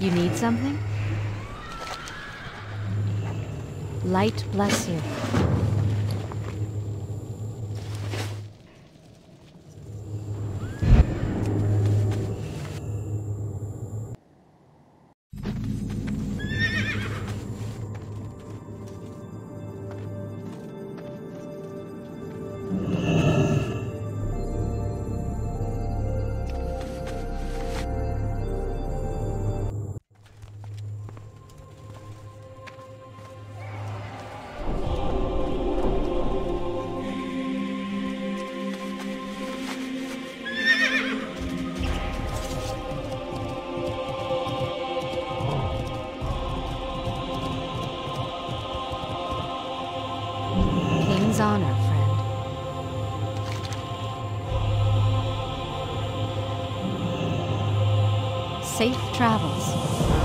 You need something? Light bless you. Honor, friend. Safe travels.